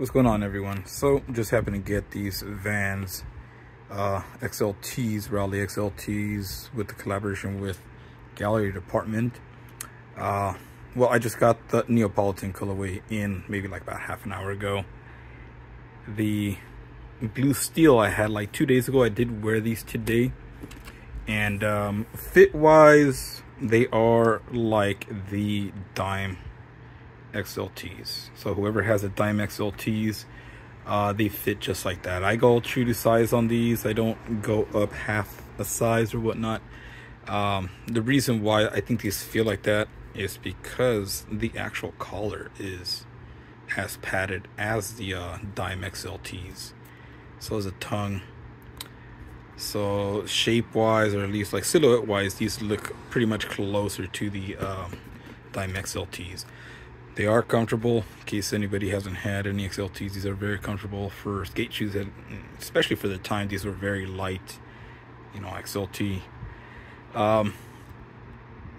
What's going on everyone? So just happened to get these Vans uh, XLTs, Rowley XLTs with the collaboration with Gallery Department. Uh, well, I just got the Neapolitan colorway in maybe like about half an hour ago. The blue steel I had like two days ago. I did wear these today. And um, fit wise, they are like the Dime XLTs. So whoever has a Dime XLTs, uh, they fit just like that. I go true to size on these. I don't go up half a size or whatnot. Um, the reason why I think these feel like that is because the actual collar is as padded as the uh, Dime XLTs. So is the tongue. So shape wise, or at least like silhouette wise, these look pretty much closer to the um, Dime XLTs. They are comfortable, in case anybody hasn't had any XLTs. These are very comfortable for skate shoes, that, especially for the time. These were very light, you know, XLT. Um,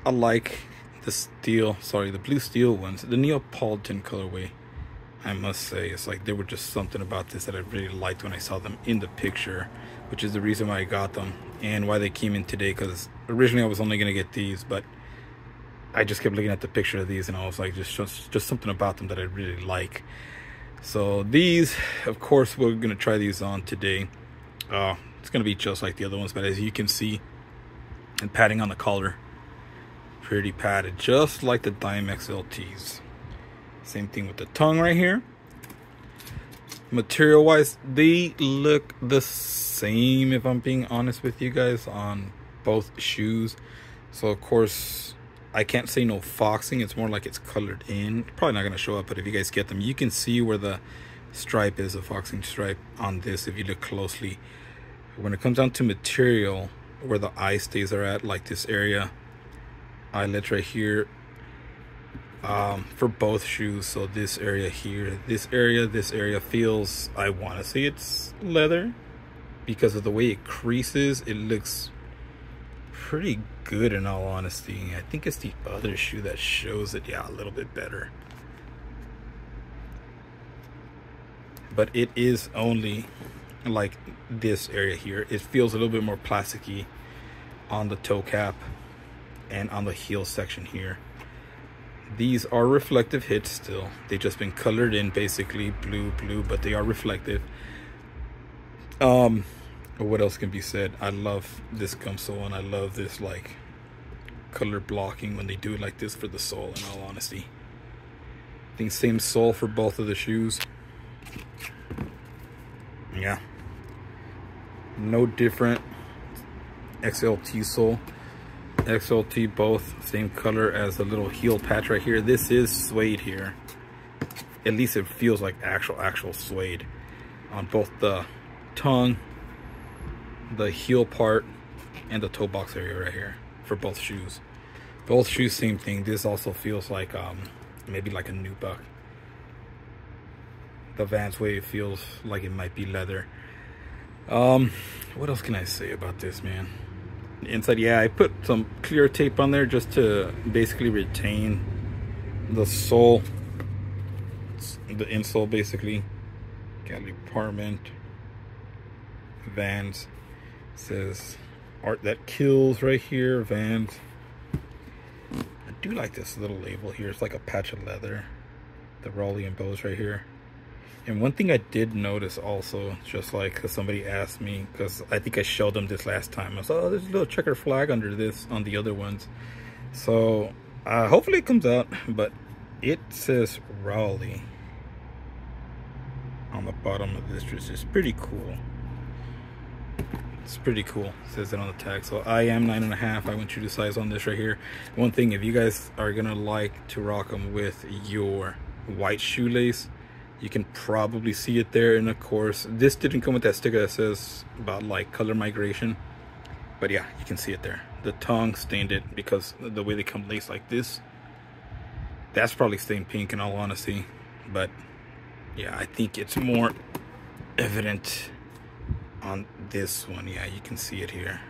I like the steel, sorry, the blue steel ones. The Neapolitan colorway, I must say, it's like there were just something about this that I really liked when I saw them in the picture, which is the reason why I got them and why they came in today. Because originally I was only gonna get these, but I just kept looking at the picture of these and I was like, just, just, just something about them that I really like. So these, of course, we're going to try these on today. Uh, it's going to be just like the other ones, but as you can see, and padding on the collar, pretty padded, just like the Dime XLTs. Same thing with the tongue right here. Material wise, they look the same if I'm being honest with you guys on both shoes. So of course, I can't say no foxing. It's more like it's colored in. Probably not going to show up, but if you guys get them, you can see where the stripe is, a foxing stripe on this if you look closely. When it comes down to material, where the eye stays are at, like this area, eyelets right here, um, for both shoes. So this area here, this area, this area feels, I want to say it's leather because of the way it creases. It looks pretty good in all honesty. I think it's the other shoe that shows it, yeah, a little bit better. But it is only like this area here. It feels a little bit more plasticky on the toe cap and on the heel section here. These are reflective hits still. They've just been colored in basically blue, blue, but they are reflective. Um, what else can be said? I love this gum sole and I love this like color blocking when they do it like this for the sole in all honesty. I think same sole for both of the shoes. Yeah. No different. XLT sole. XLT both same color as the little heel patch right here. This is suede here. At least it feels like actual, actual suede on both the tongue the heel part and the toe box area right here for both shoes. Both shoes, same thing. This also feels like um, maybe like a nubuck. The Vans way it feels like it might be leather. Um, what else can I say about this, man? Inside, yeah, I put some clear tape on there just to basically retain the sole, the insole basically. Gallery Department, Vans says art that kills right here vans. I do like this little label here. It's like a patch of leather. The Rowley embossed right here. And one thing i did notice also just like somebody asked me because i think i showed them this last time. I saw oh, there's a little checker flag under this on the other ones. So uh, hopefully it comes out but it says Rowley on the bottom of this. Which is pretty cool it's pretty cool it says it on the tag. So i am nine and a half. I went you to size on this right here. One thing if you guys are gonna like to rock them with your white shoelace you can probably see it there. And of course this didn't come with that sticker that says about like color migration. But yeah you can see it there. The tongue stained it because the way they come laced like this that's probably stained pink in all honesty. But yeah i think it's more evident on this one yeah you can see it here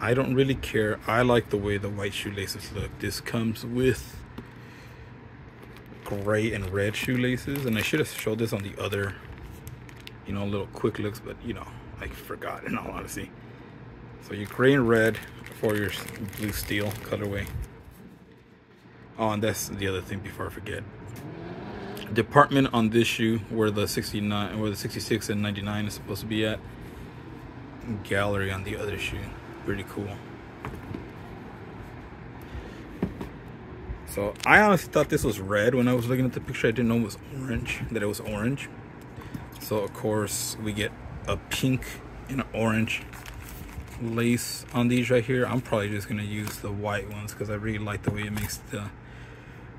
I don't really care I like the way the white shoelaces look this comes with gray and red shoelaces. And I should have showed this on the other, you know, little quick looks, but you know, I forgot in all honesty. So your gray and red for your blue steel colorway. Oh, and that's the other thing before I forget. Department on this shoe, where the 69, where the 66 and 99 is supposed to be at. Gallery on the other shoe. Pretty cool. So I honestly thought this was red when I was looking at the picture. I didn't know it was orange, that it was orange. So of course we get a pink and orange lace on these right here. I'm probably just gonna use the white ones because I really like the way it makes the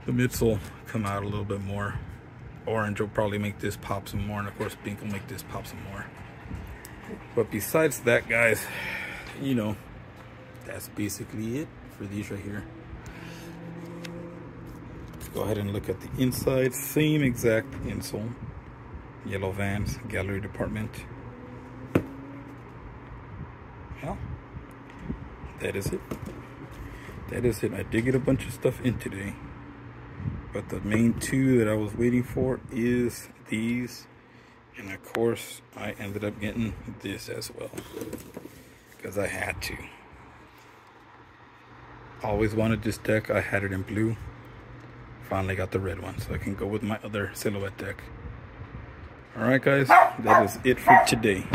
the midsole come out a little bit more. Orange will probably make this pop some more, and of course pink will make this pop some more. But besides that, guys, you know, that's basically it for these right here. Let's go ahead and look at the inside. Same exact insole. Yellow Vans, gallery department. Well, that is it. That is it. I did get a bunch of stuff in today. But the main two that I was waiting for is these. And of course, I ended up getting this as well. Because I had to. Always wanted this deck. I had it in blue. Finally got the red one. So I can go with my other silhouette deck. Alright guys, that is it for today.